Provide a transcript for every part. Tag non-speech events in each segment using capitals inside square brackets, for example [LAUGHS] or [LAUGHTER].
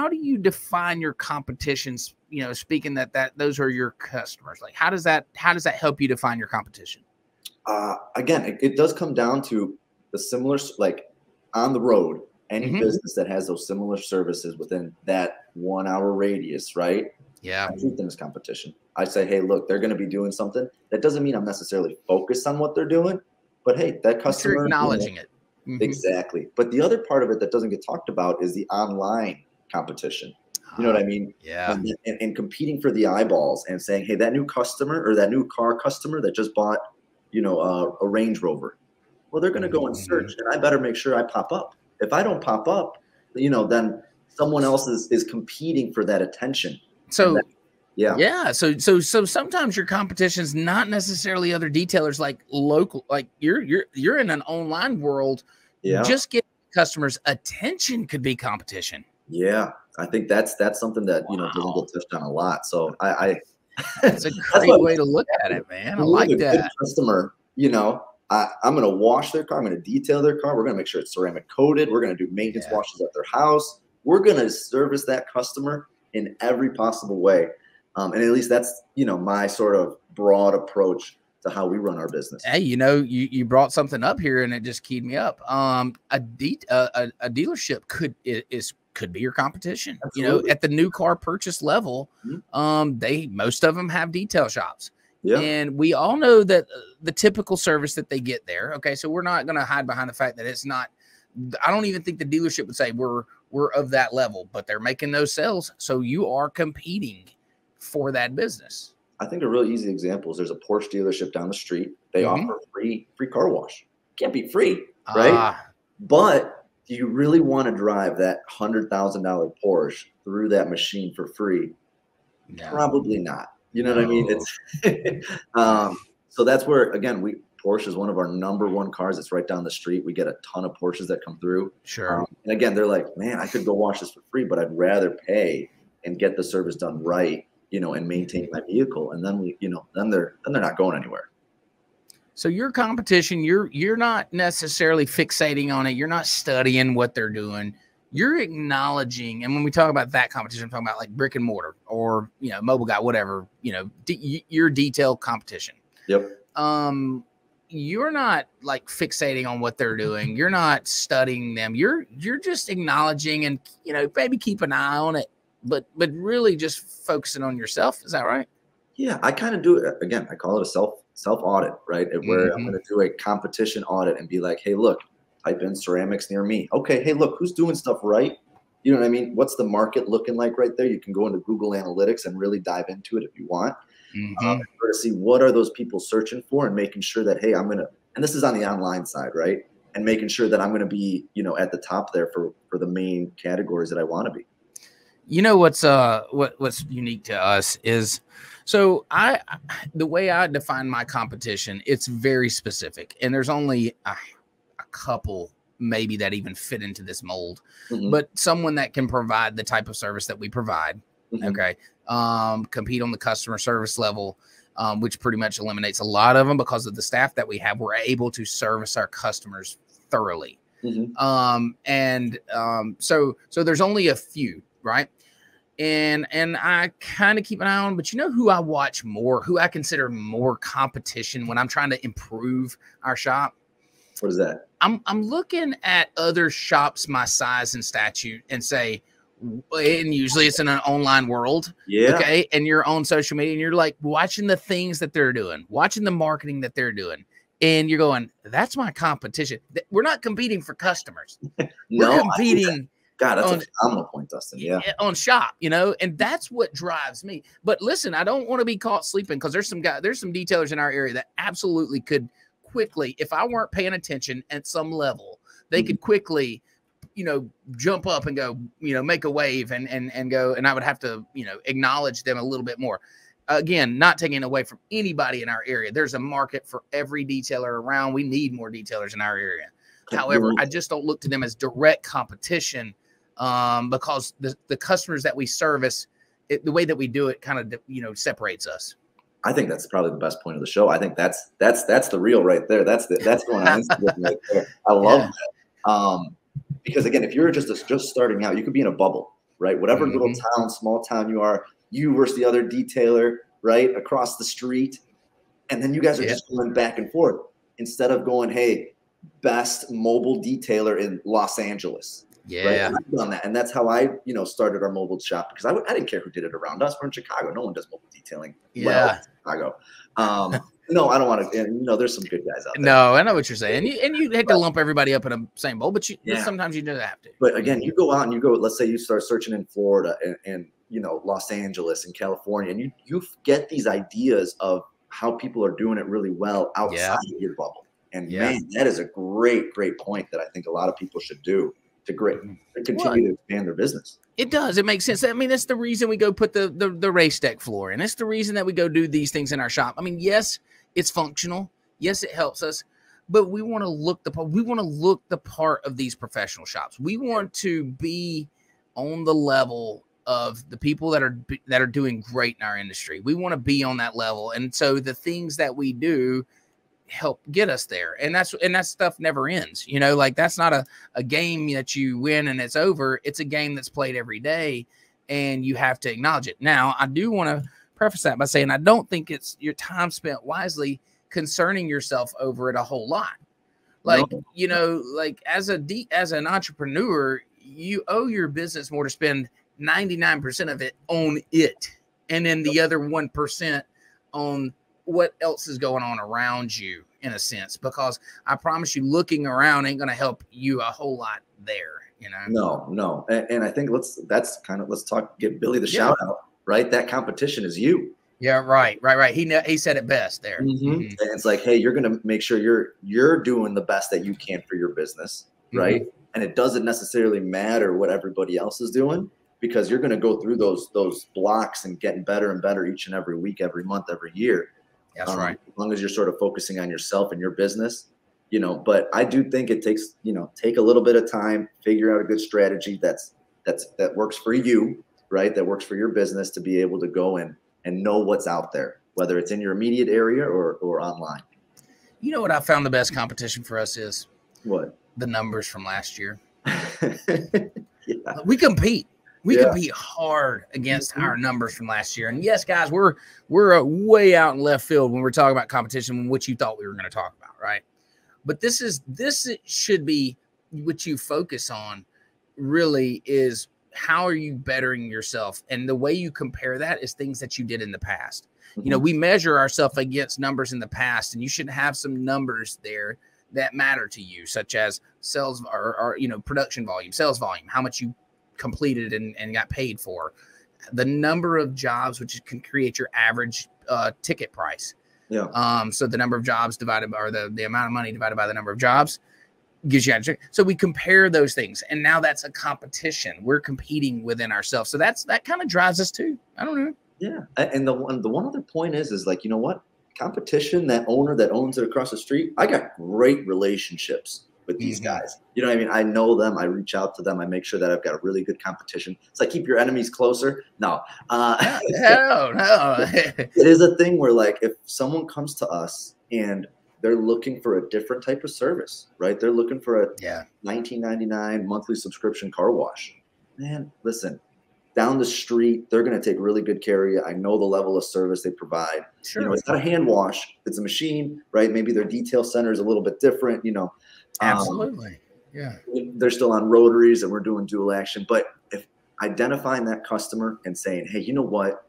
how do you define your competitions? You know, speaking that that those are your customers. Like, how does that how does that help you define your competition? Uh, again, it, it does come down to the similar like on the road any mm-hmm. business that has those similar services within that one hour radius, right? Yeah. I treat them as competition. I say, hey, look, they're going to be doing something. That doesn't mean I'm necessarily focused on what they're doing, but hey, that customer You're acknowledging you know, it. Mm-hmm. Exactly. But the other part of it that doesn't get talked about is the online competition. You know what I mean? Yeah. And, and, and, competing for the eyeballs and saying, hey, that new customer or that new car customer that just bought, you know, uh, a Range Rover. Well, they're going to go and search, mm-hmm. and I better make sure I pop up. If I don't pop up, you know, then someone else is, is competing for that attention. So, that, yeah, yeah. So, so, so sometimes your competition is not necessarily other detailers like local, like you're you're you're in an online world. Yeah, just get customers' attention could be competition. Yeah, I think that's that's something that you know doesn't get touched on a lot. So I, I [LAUGHS] that's a [LAUGHS] great way to look at it, man. I like that. Customer, you know, I, I'm going to wash their car. I'm going to detail their car. We're going to make sure it's ceramic coated. We're going to do maintenance yeah. washes at their house. We're going to service that customer in every possible way. Um, and at least that's, you know, my sort of broad approach to how we run our business. Hey, you know, you, you brought something up here and it just keyed me up. Um, a, de- a, a dealership could is could be your competition. Absolutely. You know, at the new car purchase level, mm-hmm. um, they most of them have detail shops. Yeah. And we all know that uh, the typical service that they get there. Okay. So we're not going to hide behind the fact that it's not, I don't even think the dealership would say we're, we're of that level, but they're making those sales. So you are competing for that business. I think a really easy example is there's a Porsche dealership down the street. They mm-hmm. offer free, free car wash. Can't be free, right? Ah. But do you really want to drive that hundred thousand dollar Porsche through that machine for free? No. Probably not. You know what I mean? It's [LAUGHS] um, so that's where again we Porsche is one of our number one cars. It's right down the street. We get a ton of Porsches that come through. Sure. Um, and again, they're like, man, I could go wash this for free, but I'd rather pay and get the service done right, you know, and maintain my vehicle. And then we, you know, then they're then they're not going anywhere. So your competition, you're you're not necessarily fixating on it. You're not studying what they're doing you're acknowledging, and when we talk about that competition, I'm talking about like brick and mortar or you know mobile guy, whatever you know, de- your detail competition. Yep. Um, you're not like fixating on what they're doing. [LAUGHS] You're not studying them. You're you're just acknowledging and you know maybe keep an eye on it, but but really just focusing on yourself. Is that right? Yeah, I kind of do it again. I call it a self self audit, right? Where mm-hmm. I'm going to do a competition audit and be like, hey, look, type in ceramics near me. Okay, hey, look, who's doing stuff right? You know what I mean? What's the market looking like right there? You can go into Google Analytics and really dive into it if you want. Mm-hmm. Um, to see what are those people searching for and making sure that hey, I'm gonna. And this is on the online side, right? And making sure that I'm gonna be, you know, at the top there for for the main categories that I want to be. You know what's uh what what's unique to us is so I the way I define my competition, it's very specific, and there's only a couple maybe that even fit into this mold, mm-hmm. but someone that can provide the type of service that we provide. Mm-hmm. Okay. Um, compete on the customer service level, um, which pretty much eliminates a lot of them because of the staff that we have. We're able to service our customers thoroughly. Mm-hmm. Um, and um, so so there's only a few, right? And and I kind of keep an eye on, but you know who I watch more, who I consider more competition when I'm trying to improve our shop what is that? I'm I'm looking at other shops my size and statute and say, and usually it's in an online world. Yeah. Okay. And you're on social media and you're like watching the things that they're doing, watching the marketing that they're doing. And you're going, that's my competition. We're not competing for customers. [LAUGHS] no, We're competing. God, that's on, a phenomenal point, Dustin. Yeah. On shop, you know, and that's what drives me. But listen, I don't want to be caught sleeping because there's some guy, there's some detailers in our area that absolutely could quickly, if I weren't paying attention at some level, they mm-hmm. could quickly, you know, jump up and go, you know, make a wave and and and go, and I would have to, you know, acknowledge them a little bit more. Again, not taking away from anybody in our area. There's a market for every detailer around. We need more detailers in our area. However, I just don't look to them as direct competition um, because the, the customers that we service, it, the way that we do it kind of, you know, separates us. I think that's probably the best point of the show. I think that's that's that's the real right there. That's the that's going on [LAUGHS] right there. I love yeah. that. Um, because again, if you're just a, just starting out, you could be in a bubble. right? Whatever mm-hmm. little town, small town you are, you versus the other detailer, right? Across the street. And then you guys are yeah. just going back and forth instead of going, hey, best mobile detailer in Los Angeles. Yeah, right? I've done that, and that's how I, you know, started our mobile shop because I, I didn't care who did it around us. We're in Chicago; no one does mobile detailing. Yeah, well Chicago. Um, [LAUGHS] no, I don't want to. You know, there's some good guys out there. No, I know what you're saying. And you, and you hate to lump everybody up in a same bowl, but you yeah. sometimes you just have to. But again, you go out and you go. Let's say you start searching in Florida and, and you know Los Angeles and California, and you you get these ideas of how people are doing it really well outside yeah. of your bubble. And yeah. man, that is a great, great point that I think a lot of people should do to great mm-hmm. to continue well, to expand their business. It does. It makes sense. I mean, that's the reason we go put the, the the race deck floor and It's the reason that we go do these things in our shop. I mean, yes, it's functional. Yes, it helps us, but we want to look the we want to look the part of these professional shops. We want to be on the level of the people that are that are doing great in our industry. We want to be on that level, and so the things that we do help get us there and that's and that stuff never ends you know like that's not a, a game that you win and it's over it's a game that's played every day and you have to acknowledge it. Now i do want to preface that by saying i don't think it's your time spent wisely concerning yourself over it a whole lot. Like no. you know like as a de- as an entrepreneur you owe your business more to spend 99% of it on it and then the other 1% on what else is going on around you in a sense because I promise you looking around ain't going to help you a whole lot there you know no no and, and, I think let's that's kind of let's talk get Billy the yeah. shout out right that competition is you yeah right right right he he said it best there mm-hmm. Mm-hmm. and it's like hey you're going to make sure you're you're doing the best that you can for your business right mm-hmm. and it doesn't necessarily matter what everybody else is doing because you're going to go through those those blocks and getting better and better each and every week every month every year that's um, right. As long as you're sort of focusing on yourself and your business, you know. But I do think it takes, you know, take a little bit of time, figure out a good strategy that's that's that works for you, right? That works for your business to be able to go in and know what's out there, whether it's in your immediate area or or online. You know what I found the best competition for us is what the numbers from last year. [LAUGHS] yeah. We compete we yeah. compete hard against mm-hmm. our numbers from last year. And yes, guys, we're we're uh, way out in left field when we're talking about competition, which you thought we were going to talk about, right? But this is this should be what you focus on. Really, is how are you bettering yourself, and the way you compare that is things that you did in the past. Mm-hmm. You know, mm-hmm. we measure ourselves against numbers in the past, and you should have some numbers there that matter to you, such as sales or, or you know production volume, sales volume, how much you completed and, and got paid for. The number of jobs, which can create your average uh, ticket price. Yeah. Um, so the number of jobs divided by, or the, the amount of money divided by the number of jobs gives you. So we compare those things, and now that's a competition. We're competing within ourselves. So that's that kind of drives us too. I don't know. Yeah, and the one the one other point is is like you know what competition that owner that owns it across the street. I got great relationships with these mm-hmm. guys. You know what I mean? I know them. I reach out to them. I make sure that I've got a really good competition. It's like keep your enemies closer. No, uh, no, [LAUGHS] no. [LAUGHS] it is a thing where like if someone comes to us and they're looking for a different type of service, right? They're looking for a yeah 1999 monthly subscription car wash. Man, listen, down the street, they're going to take really good care of you. I know the level of service they provide. Sure. You know, it's not a hand wash; it's a machine, right? Maybe their detail center is a little bit different. You know, Absolutely. Um, yeah. They're still on rotaries and we're doing dual action. But if identifying that customer and saying, hey, you know what?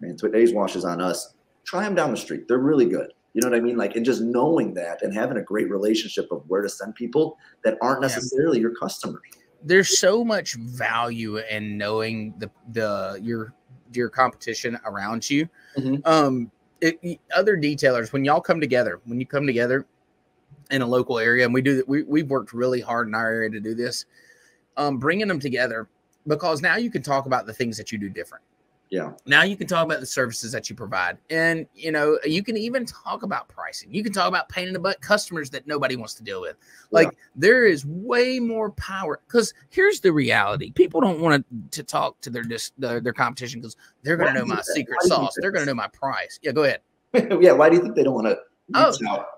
Man, today's wash is on us. Try them down the street. They're really good. You know what I mean? Like, and just knowing that and having a great relationship of where to send people that aren't necessarily yeah. your customers. There's so much value in knowing the the your your competition around you. Mm-hmm. Um, it, other detailers when y'all come together, when you come together, in a local area, and we do we we've worked really hard in our area to do this, um, bringing them together because now you can talk about the things that you do different. Yeah. Now you can talk about the services that you provide, and you know you can even talk about pricing. You can talk about pain in the butt customers that nobody wants to deal with. Like yeah. there is way more power because here's the reality: people don't want to, to talk to their dis, their, their competition because they're going to know my secret sauce. They're going to know my price. Yeah, go ahead. [LAUGHS] yeah. Why do you think they don't want to Oh,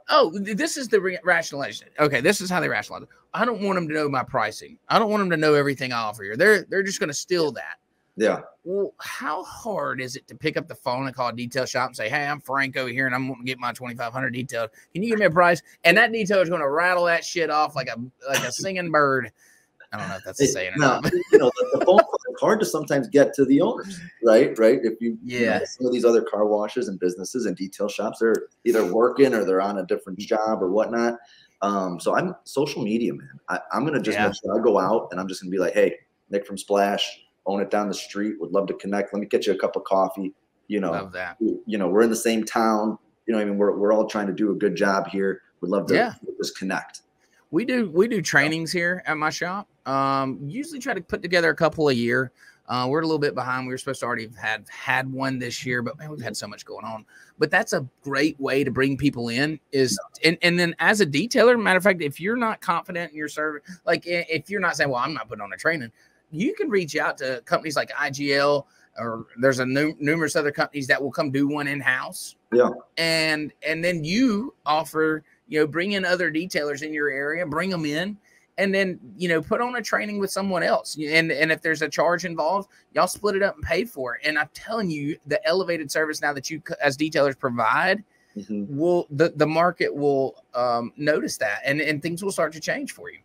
oh, this is the re- rationalization. Okay, this is how they rationalize. I don't want them to know my pricing. I don't want them to know everything I offer you. They're they're just going to steal that. Yeah. Well, how hard is it to pick up the phone and call a detail shop and say, "Hey, I'm Franco here, and I'm going to get my 2500 detailed. Can you give me a price?" And that detailer is going to rattle that shit off like a like a singing bird. I don't know if that's a saying not. you know, the, the phone call hard to sometimes get to the owners, right? Right. If you, you know, Yeah. some of these other car washes and businesses and detail shops, they're either working or they're on a different job or whatnot. Um, so I'm social media, man. I, I'm gonna just Yeah. sure I go out and I'm just gonna be like, hey, Nick from Splash, own it down the street. Would love to connect. Let me get you a cup of coffee. You know, Love that. you know, we're in the same town. You know, I mean, we're we're all trying to do a good job here. Would love to Yeah. just connect. We do we do trainings here at my shop. Um, usually try to put together a couple a year. Uh, we're a little bit behind. We were supposed to already have had had one this year, but man, we've had so much going on. But that's a great way to bring people in. Is and and then as a detailer, matter of fact, if you're not confident in your service, like if you're not saying, "Well, I'm not putting on a training," you can reach out to companies like IGL or there's a nu- numerous other companies that will come do one in house. Yeah. and and then you offer you know bring in other detailers in your area, bring them in and then you know put on a training with someone else and and if there's a charge involved y'all split it up and pay for it and i'm telling you the elevated service now that you as detailers provide Mhm. will the, the market will um, notice that and and things will start to change for you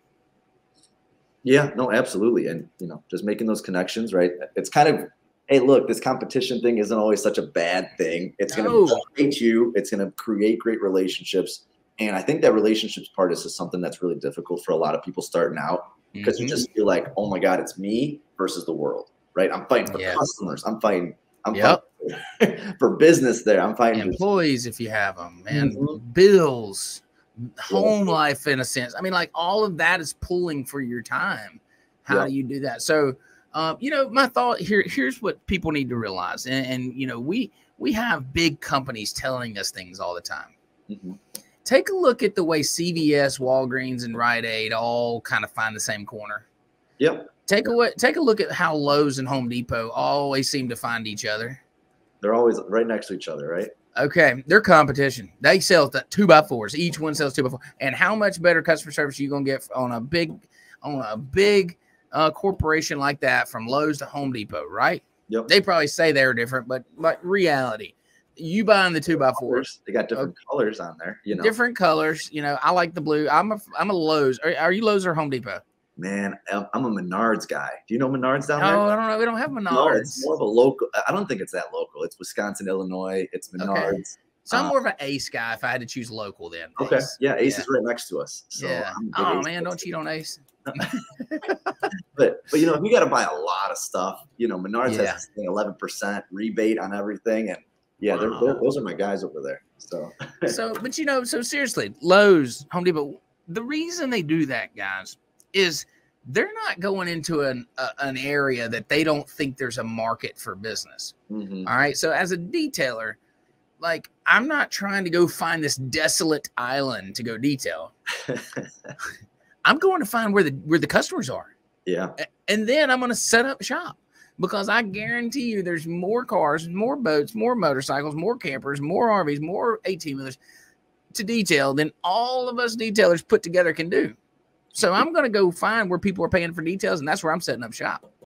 Yeah, no, absolutely. And you know, just making those connections, right? It's kind of, hey, look, this competition thing isn't always such a bad thing. It's No. create you, it's gonna create great relationships. And I think that relationships part is just something that's really difficult for a lot of people starting out because you Mhm. just feel like, oh my God, it's me versus the world, right? I'm fighting for Yeah. customers. I'm fighting, I'm Yep. fighting [LAUGHS] for business there. I'm fighting employees if you have them and Mhm. bills home life in a sense i mean like all of that is pulling for your time how do you do that so um, you know my thought here here's what people need to realize and, and you know we we have big companies telling us things all the time Mhm. Take a look at the way cvs walgreens and rite aid all kind of find the same corner Yep. take a look take a look at how lowes and home depot always seem to find each other They're always right next to each other, right? Okay, their competition. They sell the two by fours. Each one sells two by four. And how much better customer service are you gonna get on a big, on a big uh, corporation like that from Lowe's to Home Depot, right? Yep. They probably say they're different, but like reality, you buying the two by fours, They got different colors on there, you know. different colors. You know, I like the blue. I'm a I'm a Lowe's. Are, are you Lowe's or Home Depot? Man, I'm a Menards guy. Do you know Menards down No, there? I don't know. We don't have No, Menards. it's more of a local. I don't think it's that local. It's Wisconsin, Illinois. It's Menards. so I'm uh, more of an Ace guy. If I had to choose local, then Okay. Yeah, Ace Yeah. is right next to us. So yeah. Oh Ace man, don't cheat on Ace. [LAUGHS] But but you know, we got to buy a lot of stuff, you know, Menards Yeah. has 11% rebate on everything, and yeah, they're, Wow. they're, those are my guys over there. So [LAUGHS] so but you know so seriously lowe's home depot the reason they do that guys is they're not going into an a, an area that they don't think there's a market for business mhm. all right so as a detailer like i'm not trying to go find this desolate island to go detail [LAUGHS] i'm going to find where the where the customers are yeah, and then i'm going to set up shop because I guarantee you there's more cars, more boats, more motorcycles, more campers, more RVs, more 18 wheelers to detail than all of us detailers put together can do. So I'm going to go find where people are paying for details, and that's where I'm setting up shop.